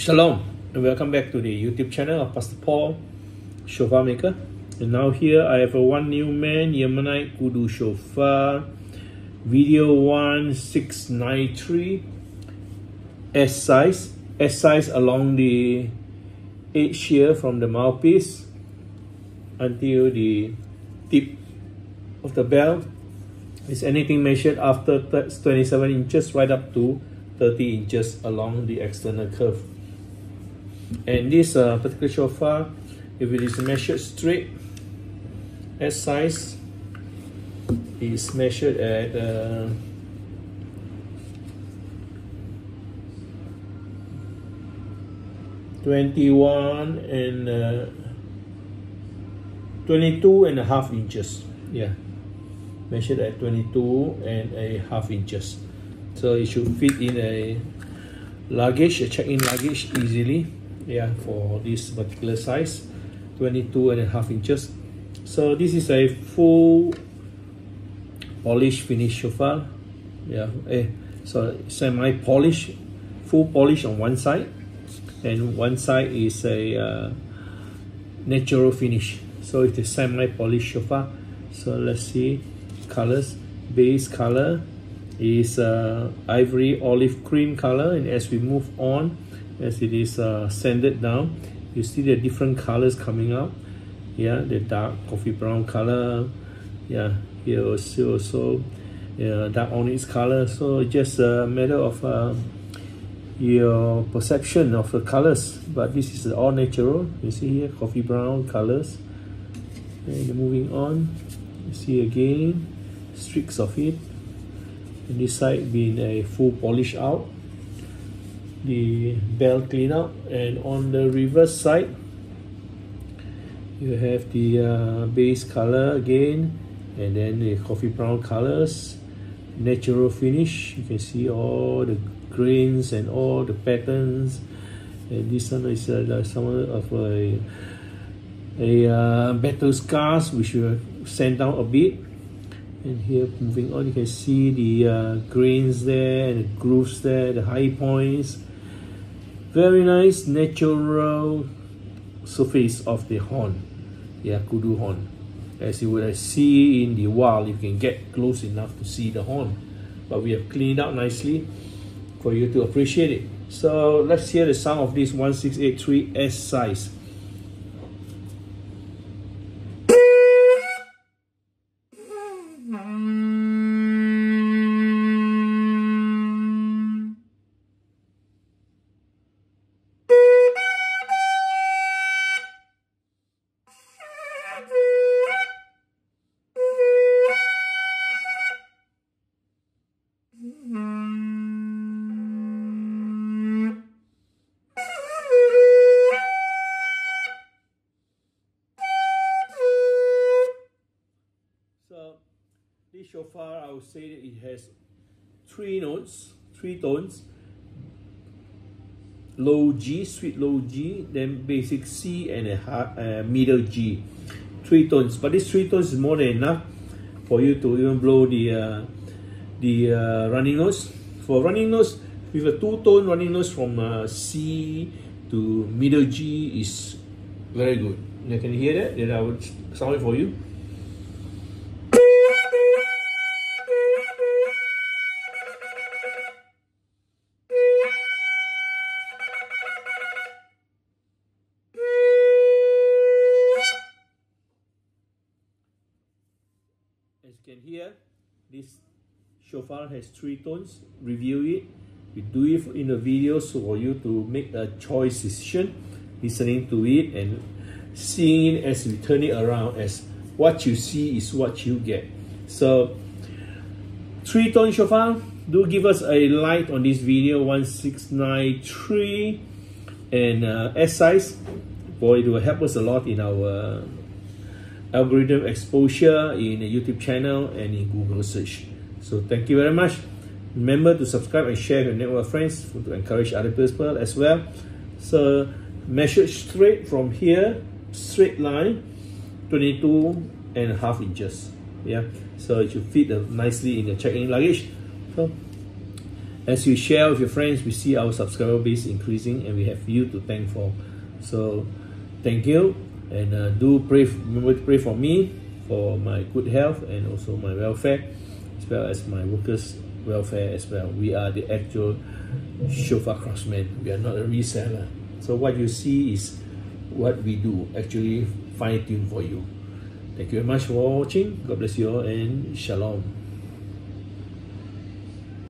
Shalom and welcome back to the YouTube channel of Pastor Paul Shofar Maker. And now here I have a one new man Yemenite Kudu Shofar video 1693 S size S size along the edge here from the mouthpiece until the tip of the bell is anything measured after 27 inches right up to 30 inches along the external curve and this uh, particular shofar if it is measured straight S size is measured at uh, Twenty-one and uh, twenty-two and a half inches. Yeah, measured at twenty-two and a half inches. So it should fit in a luggage, a check-in luggage easily yeah for this particular size 22 and a half inches. So this is a full polish finish shofar yeah eh, so semi polish full polish on one side and one side is a uh, natural finish. So it's a semi polish shofar so let's see colors. Base color is uh, ivory olive cream color and as we move on as it is uh, sanded down you see the different colors coming out. Yeah the dark coffee brown color. Yeah here also also yeah, dark onyx color. So just a matter of uh, your perception of the colors. But this is all natural. You see here coffee brown colors. And moving on. You see again streaks of it. And this side being a full polish out the bell cleanup and on the reverse side you have the uh, base color again and then the coffee brown colors. Natural finish you can see all the grains and all the patterns. And this one is uh, some of a a uh, battle scars which will sand down a bit. And here moving on you can see the uh, grains there and the grooves there the high points very nice natural surface of the horn. Yeah kudu horn. As you would see in the wild you can get close enough to see the horn. But we have cleaned out nicely for you to appreciate it. So let's hear the sound of this 1683 S size shofar, I would say it has three notes, three tones. Low G, sweet low G, then basic C and a uh, middle G. Three tones, but this three tones is more than enough for you to even blow the uh, the uh, running notes. For running notes, with a two-tone running notes from uh, C to middle G is very good. You can hear that? Then I would sound it for you. You can hear, this shofar has three tones. Review it. We do it in the video so for you to make a choice decision, listening to it and seeing it as we turn it around as what you see is what you get. So, three tone shofar, do give us a like on this video 1693 and uh, S size. Boy, it will help us a lot in our algorithm exposure in the YouTube channel and in Google search. So thank you very much. Remember to subscribe and share with network friends to encourage other people as well. So measure straight from here, straight line, 22 and a half inches. Yeah, so it should fit nicely in your check-in luggage. So as you share with your friends, we see our subscriber base increasing, and we have you to thank for. So, thank you, and uh, do pray. Remember to pray for me, for my good health, and also my welfare, as well as my workers' welfare as well. We are the actual shofar craftsmen. We are not a reseller. So what you see is what we do, actually fine tune for you. Thank you very much for watching. God bless you all and shalom.